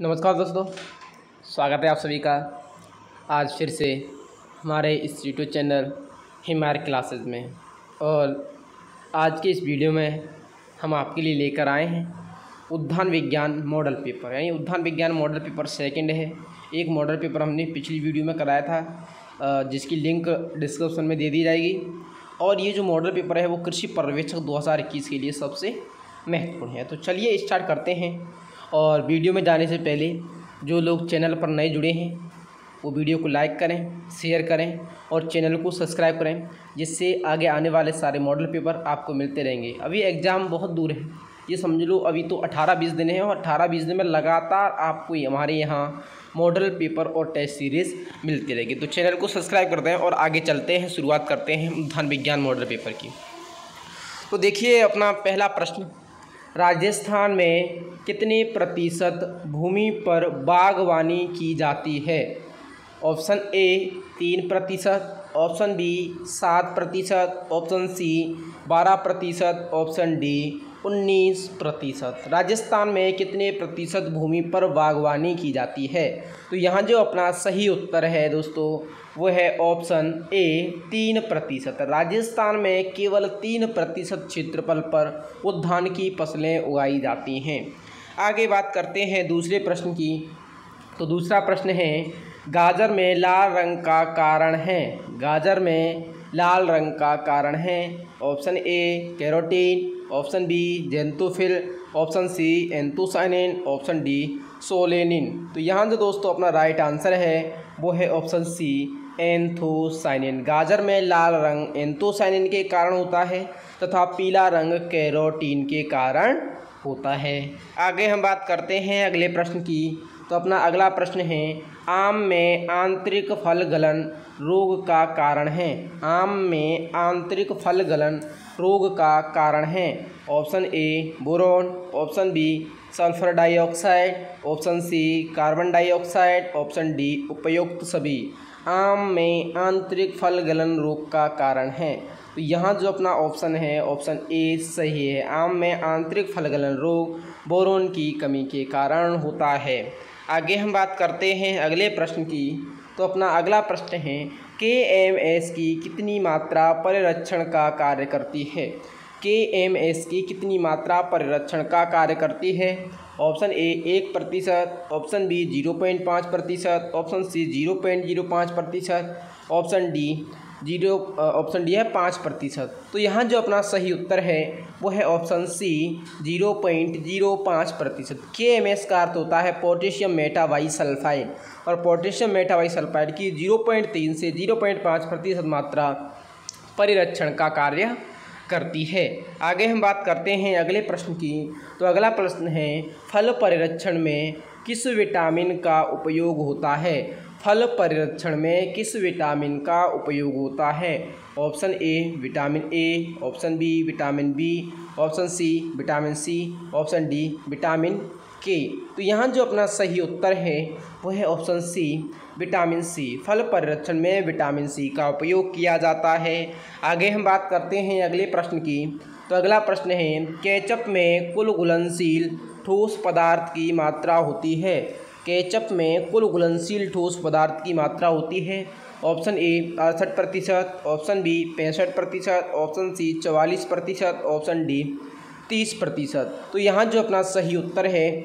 नमस्कार दोस्तों, स्वागत है आप सभी का आज फिर से हमारे इस यूट्यूब चैनल हिमार क्लासेस में। और आज के इस वीडियो में हम आपके लिए लेकर आए हैं उद्यान विज्ञान मॉडल पेपर यानी उद्यान विज्ञान मॉडल पेपर सेकंड है। एक मॉडल पेपर हमने पिछली वीडियो में कराया था जिसकी लिंक डिस्क्रिप्शन में दे दी जाएगी। और ये जो मॉडल पेपर है, वो कृषि पर्यवेक्षक 2021 के लिए सबसे महत्वपूर्ण है। तो चलिए स्टार्ट करते हैं। और वीडियो में जाने से पहले जो लोग चैनल पर नए जुड़े हैं, वो वीडियो को लाइक करें, शेयर करें और चैनल को सब्सक्राइब करें, जिससे आगे आने वाले सारे मॉडल पेपर आपको मिलते रहेंगे। अभी एग्ज़ाम बहुत दूर है। ये समझ लो अभी तो 18-20 दिन है और 18-20 दिन में लगातार आपको हमारे यहाँ मॉडल पेपर और टेस्ट सीरीज़ मिलती रहेगी। तो चैनल को सब्सक्राइब करते हैं और आगे चलते हैं, शुरुआत करते हैं धन विज्ञान मॉडल पेपर की। तो देखिए अपना पहला प्रश्न। राजस्थान में कितने प्रतिशत भूमि पर बागवानी की जाती है? ऑप्शन ए, तीन प्रतिशत, ऑप्शन बी, सात प्रतिशत, ऑप्शन सी, बारह प्रतिशत, ऑप्शन डी उन्नीस प्रतिशत। राजस्थान में कितने प्रतिशत भूमि पर बागवानी की जाती है? तो यहाँ जो अपना सही उत्तर है दोस्तों, वो है ऑप्शन ए, तीन प्रतिशत। राजस्थान में केवल तीन प्रतिशत क्षेत्रफल पर उद्यान की फ़सलें उगाई जाती हैं। आगे बात करते हैं दूसरे प्रश्न की। तो दूसरा प्रश्न है, गाजर में लाल रंग का कारण है? गाजर में लाल रंग का कारण है। Option A, carotene. Option B xanthophyll option C anthocyanin option D solanine. तो यहाँ जो दोस्तों अपना राइट आंसर है, वो है ऑप्शन सी एंथोसाइनिन। गाजर में लाल रंग एंथोसाइनिन के कारण होता है तथा पीला रंग कैरोटीन के कारण होता है। आगे हम बात करते हैं अगले प्रश्न की। तो अपना अगला प्रश्न है, आम में आंतरिक फल गलन रोग का कारण है। आम में आंतरिक फल गलन रोग का कारण है। Option A, boron. Option B, sulphur dioxide. Option C, carbon dioxide. Option D, उपयुक्त सभी। आम में आंतरिक फल गलन रोग का कारण है। तो यहाँ जो अपना ऑप्शन है, ऑप्शन ए सही है। आम में आंतरिक फल गलन रोग बोरोन की कमी के कारण होता है। आगे हम बात करते हैं अगले प्रश्न की। तो अपना अगला प्रश्न है के एम एस की कितनी मात्रा परिरक्षण का कार्य करती है? के एम एस की कितनी मात्रा परिरक्षण का कार्य करती है? ऑप्शन ए एक प्रतिशत, ऑप्शन बी ज़ीरो पॉइंट पाँच प्रतिशत, option C zero point zero पाँच प्रतिशत, option D zero option D है, पाँच प्रतिशत। तो यहाँ जो अपना सही उत्तर है, वो है option C zero point zero पाँच प्रतिशत। के एम एस का अर्थ होता है पोटेशियम मेटावाई सल्फाइड। और पोटेशियम मेटावाई सल्फाइड की ज़ीरो पॉइंट तीन से ज़ीरो पॉइंट पाँच प्रतिशत मात्रा परिरक्षण का कार्य करती है। आगे हम बात करते हैं अगले प्रश्न की। तो अगला प्रश्न है, फल परिरक्षण में किस विटामिन का उपयोग होता है? फल परिरक्षण में किस विटामिन का उपयोग होता है? Option A, vitamin A, option B, vitamin B, option C, vitamin C, option D, vitamin K. तो यहाँ जो अपना सही उत्तर है वो है ऑप्शन सी, विटामिन सी। फल परिरक्षण में विटामिन सी का उपयोग किया जाता है। आगे हम बात करते हैं अगले प्रश्न की। तो अगला प्रश्न है, केचप में कुल घुलनशील ठोस पदार्थ की मात्रा होती है। केचप में कुल घुलनशील ठोस पदार्थ की मात्रा होती है। ऑप्शन ए, अड़सठ प्रतिशत, ऑप्शन बी, पैंसठ प्रतिशत, ऑप्शन सी, चवालीस प्रतिशत, ऑप्शन डी, तीस प्रतिशत। तो यहाँ जो अपना सही उत्तर है,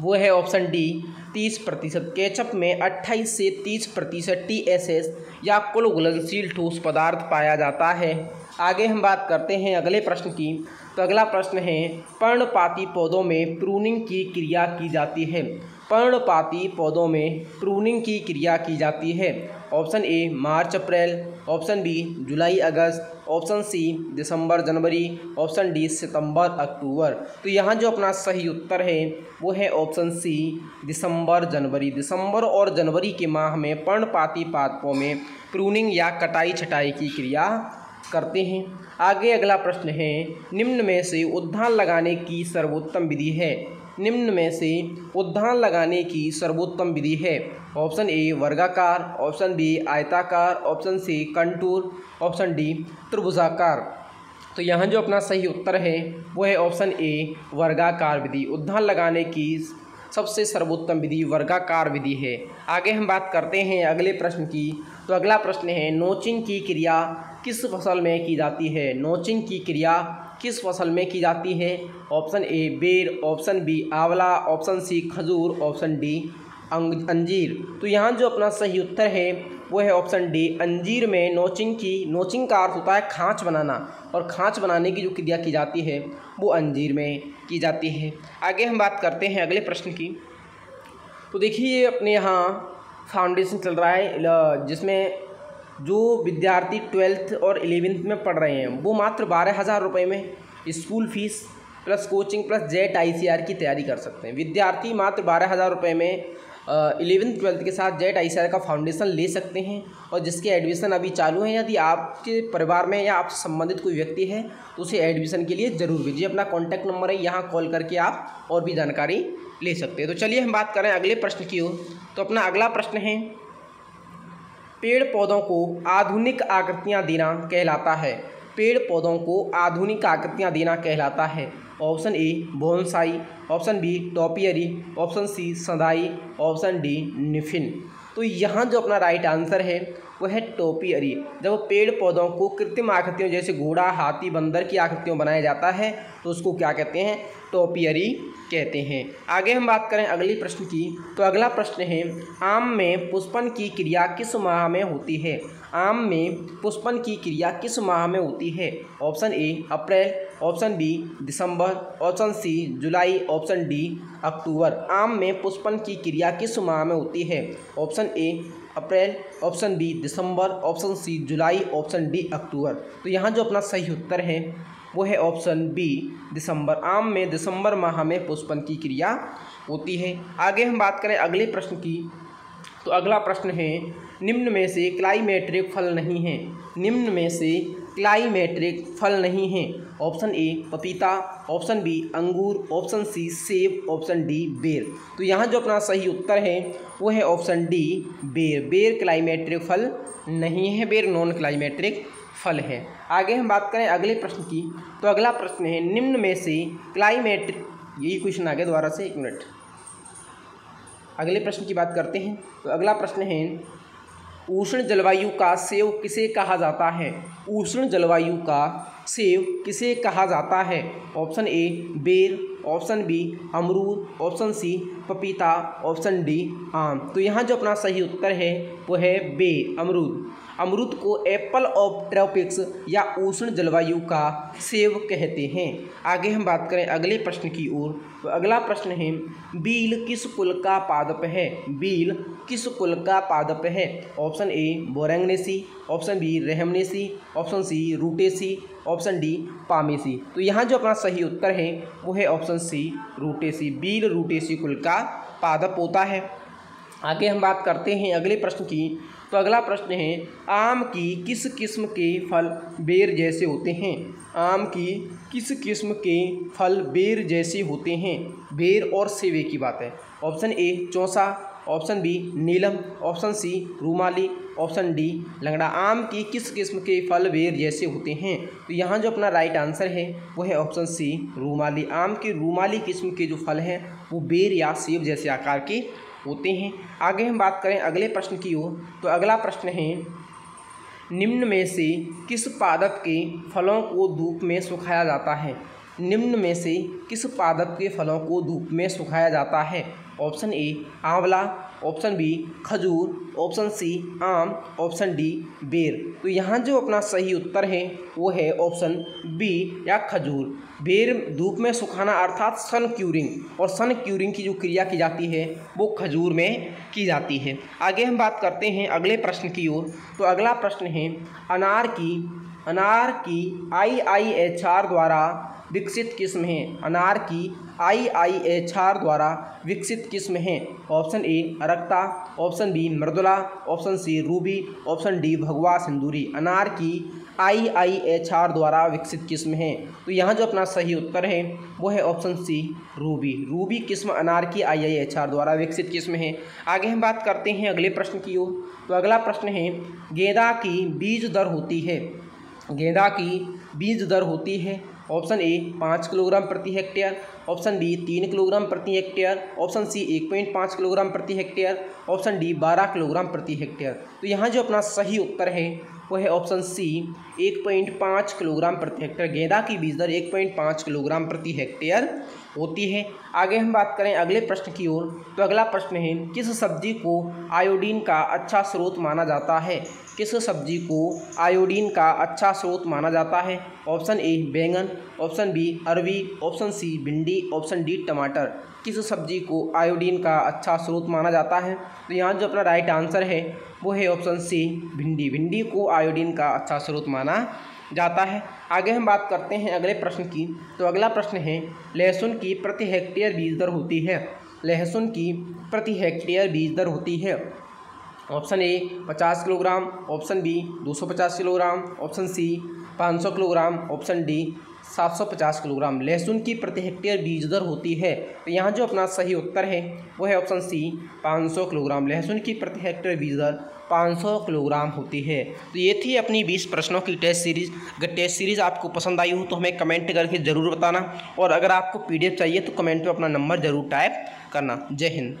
वो है ऑप्शन डी, तीस प्रतिशत। केचप में अट्ठाईस से तीस प्रतिशत टी एस एस या कुल घुलनशील ठोस पदार्थ पाया जाता है। आगे हम बात करते हैं अगले प्रश्न की। तो अगला प्रश्न है, पर्णपाती पौधों में प्रूनिंग की क्रिया की जाती है। पर्णपाती पौधों में प्रूनिंग की क्रिया की जाती है। ऑप्शन ए, मार्च, अप्रैल। ऑप्शन बी, जुलाई, अगस्त। ऑप्शन सी, दिसंबर, जनवरी। ऑप्शन डी, सितंबर, अक्टूबर। तो यहाँ जो अपना सही उत्तर है, वो है ऑप्शन सी, दिसंबर, जनवरी। दिसंबर और जनवरी के माह में पर्णपाती पादपों में प्रूनिंग या कटाई छटाई की क्रिया करते हैं। आगे अगला प्रश्न है, निम्न में से उद्धान लगाने की सर्वोत्तम विधि है। निम्न में से उद्धान लगाने की सर्वोत्तम विधि है। ऑप्शन ए, वर्गाकार, ऑप्शन बी, आयताकार, option C, contour, option D, त्रिभुजाकार। तो यहाँ जो अपना सही उत्तर है, वो है ऑप्शन ए, वर्गाकार विधि। उद्धान लगाने की सबसे सर्वोत्तम विधि वर्गाकार विधि है। आगे हम बात करते हैं अगले प्रश्न की। तो अगला प्रश्न है, नोचिंग की क्रिया किस फ़सल में की जाती है? नोचिंग की क्रिया किस फ़सल में की जाती है? ऑप्शन ए, बेर। ऑप्शन बी, आंवला। ऑप्शन सी, खजूर। ऑप्शन डी अंजीर। तो यहाँ जो अपना सही उत्तर है, वो है ऑप्शन डी, अंजीर में नोचिंग की, नोचिंग का अर्थ होता है खाँच बनाना। और खाँच बनाने की जो क्रिया की जाती है, वो अंजीर में की जाती है। आगे हम बात करते हैं अगले प्रश्न की। तो देखिए अपने यहाँ फाउंडेशन चल रहा है जिसमें जो विद्यार्थी ट्वेल्थ और इलेवेंथ में पढ़ रहे हैं, वो मात्र बारह हज़ार रुपये में school fees plus coaching plus JET ICR की तैयारी कर सकते हैं। विद्यार्थी मात्र बारह हज़ार रुपये में इलेवेंथ, ट्वेल्थ के साथ जेट आई का फाउंडेशन ले सकते हैं और जिसके एडमिशन अभी चालू हैं, यदि आपके परिवार में या आपसे संबंधित कोई व्यक्ति है तो उसे एडमिशन के लिए ज़रूर भेजिए। अपना कॉन्टैक्ट नंबर है, यहाँ कॉल करके आप और भी जानकारी ले सकते हैं। तो चलिए हम बात करें अगले प्रश्न की ओर। तो अपना अगला प्रश्न है पेड़ पौधों को आधुनिक आकृतियाँ देना कहलाता है। पेड़ पौधों को आधुनिक आकृतियाँ देना कहलाता है। Option A, bonsai. Option B, topiary. Option C, सदाई। ऑप्शन डी, निफिन। तो यहाँ जो अपना राइट आंसर है वह है टोपियरी जब पेड़ पौधों को कृत्रिम आकृतियों जैसे घोड़ा, हाथी, बंदर की आकृतियों बनाया जाता है तो उसको क्या कहते हैं? टोपियरी कहते हैं। आगे हम बात करें अगले प्रश्न की। तो अगला प्रश्न है, आम में पुष्पन की क्रिया किस माह में होती है? आम में पुष्पन की क्रिया किस माह में होती है? ऑप्शन ए, अप्रैल ऑप्शन बी दिसंबर, ऑप्शन सी जुलाई, ऑप्शन डी अक्टूबर। आम में पुष्पन की क्रिया किस माह में होती है? ऑप्शन ए अप्रैल, ऑप्शन बी दिसंबर, ऑप्शन सी जुलाई, ऑप्शन डी अक्टूबर। तो यहाँ जो अपना सही उत्तर है, वो है ऑप्शन बी दिसंबर। आम में दिसंबर माह में पुष्पन की क्रिया होती है। आगे हम बात करें अगले प्रश्न की। तो अगला प्रश्न है, निम्न में से क्लाइमेट्रिक फल नहीं है। निम्न में से क्लाइमेट्रिक फल नहीं है। ऑप्शन ए, पपीता, ऑप्शन बी, अंगूर, ऑप्शन सी, सेब, ऑप्शन डी, बेर। तो यहाँ जो अपना सही उत्तर है, वो है ऑप्शन डी, बेर। बेर क्लाइमेट्रिक फल नहीं है, बेर नॉन क्लाइमेट्रिक फल है। आगे हम बात करें अगले प्रश्न की। तो अगला प्रश्न है, निम्न में से क्लाइमेट्रिक यही क्वेश्चन आगे दोबारा से एक मिनट। अगले प्रश्न की बात करते हैं। तो अगला प्रश्न है उष्ण जलवायु का सेव किसे कहा जाता है? उष्ण जलवायु का सेव किसे कहा जाता है? ऑप्शन ए बेर ऑप्शन बी, अमरूद, ऑप्शन सी पपीता, ऑप्शन डी, आम। तो यहाँ जो अपना सही उत्तर है, वो है बे, अमरूद। अमरूद को एप्पल ऑफ़ ट्रॉपिक्स या उष्ण जलवायु का सेव कहते हैं। आगे हम बात करें अगले प्रश्न की ओर। तो अगला प्रश्न है, बील किस कुल का पादप है? बील किस कुल का पादप है? Option A, Boraginaceae. Option B, Rhamnaceae. Option C, Rutaceae. Option D, Palmaceae. तो यहाँ जो अपना सही उत्तर है, वो है ऑप्शन सी, रूटेसी। बील रूटेसी कुल का पादप होता है। आगे हम बात करते हैं अगले प्रश्न की। तो अगला प्रश्न है, आम की किस किस्म के फल बेर जैसे होते हैं? आम की किस किस्म के फल बेर जैसे होते हैं? बेर और सेवे की बात है। Option A, Chausa option B Neelam, option C Rumali, option D Langra आम की किस किस्म के फल बेर जैसे होते हैं? तो यहाँ जो अपना राइट आंसर है, वो है ऑप्शन सी रूमाली आम के रूमाली किस्म के जो फल हैं, वो बेर या सेब जैसे आकार के होते हैं। आगे हम बात करें अगले प्रश्न की ओर। तो अगला प्रश्न है, निम्न में से किस पादप के फलों को धूप में सुखाया जाता है? निम्न में से किस पादप के फलों को धूप में सुखाया जाता है? ऑप्शन ए आंवला, ऑप्शन बी खजूर, ऑप्शन सी आम, ऑप्शन डी बेर। तो यहाँ जो अपना सही उत्तर है, वो है ऑप्शन बी या खजूर। बेर धूप में सुखाना अर्थात सन क्यूरिंग और सन क्यूरिंग की जो क्रिया की जाती है, वो खजूर में की जाती है। आगे हम बात करते हैं अगले प्रश्न की ओर। तो अगला प्रश्न है, अनार की अनार की आई आई एच आर द्वारा विकसित किस्म है। अनार की आई आई एच आर द्वारा विकसित किस्म है। Option A Arakta option B, Mridula, option C, Ruby, option D, Bhagwa, Sinduri. अनार की आई आई एच आर द्वारा विकसित किस्म है। तो यहाँ जो अपना सही उत्तर है, वो है ऑप्शन सी, रूबी। रूबी किस्म अनार की आई आई एच आर द्वारा विकसित किस्म है। आगे हम बात करते हैं अगले प्रश्न की ओर। तो अगला प्रश्न है, गेंदा की बीज दर होती है। गेंदा की बीज दर होती है ऑप्शन ए पाँच किलोग्राम प्रति हेक्टेयर, ऑप्शन बी तीन किलोग्राम प्रति हेक्टेयर, ऑप्शन सी एक पॉइंट पाँच किलोग्राम प्रति हेक्टेयर, ऑप्शन डी बारह किलोग्राम प्रति हेक्टेयर। तो यहाँ जो अपना सही उत्तर है वह है ऑप्शन सी एक पॉइंट पाँच किलोग्राम प्रति हेक्टेयर। गेंदा की बीज दर एक पॉइंट पाँच किलोग्राम प्रति हेक्टेयर। होती है। आगे हम बात करें अगले प्रश्न की ओर। तो अगला प्रश्न है, किस सब्ज़ी को आयोडीन का अच्छा स्रोत माना जाता है? किस सब्ज़ी को आयोडीन का अच्छा स्रोत माना जाता है? ऑप्शन ए, बैंगन। ऑप्शन बी अरवी ऑप्शन सी, भिंडी। ऑप्शन डी, टमाटर। किस सब्ज़ी को आयोडीन का अच्छा स्रोत माना जाता है? तो यहाँ जो अपना राइट आंसर है, वो है ऑप्शन सी, भिंडी। भिंडी को आयोडीन का अच्छा स्रोत माना जाता है। आगे हम बात करते हैं अगले प्रश्न की। तो अगला प्रश्न है, लहसुन की प्रति हेक्टेयर बीज दर होती है। लहसुन की प्रति हेक्टेयर बीज दर होती है। ऑप्शन ए, पचास किलोग्राम। ऑप्शन बी, दो सौ पचास किलोग्राम। ऑप्शन सी, पाँच सौ किलोग्राम। ऑप्शन डी, सात सौ पचास किलोग्राम। लहसुन की प्रति हेक्टेयर बीज दर होती है। तो यहाँ जो अपना सही उत्तर है, वो है ऑप्शन सी, पाँच सौ किलोग्राम। लहसुन की प्रति हेक्टेयर बीज दर 500 किलोग्राम होती है। तो ये थी अपनी 20 प्रश्नों की टेस्ट सीरीज़। अगर टेस्ट सीरीज़ आपको पसंद आई हो तो हमें कमेंट करके ज़रूर बताना। और अगर आपको पीडीएफ चाहिए तो कमेंट में अपना नंबर ज़रूर टाइप करना। जय हिंद।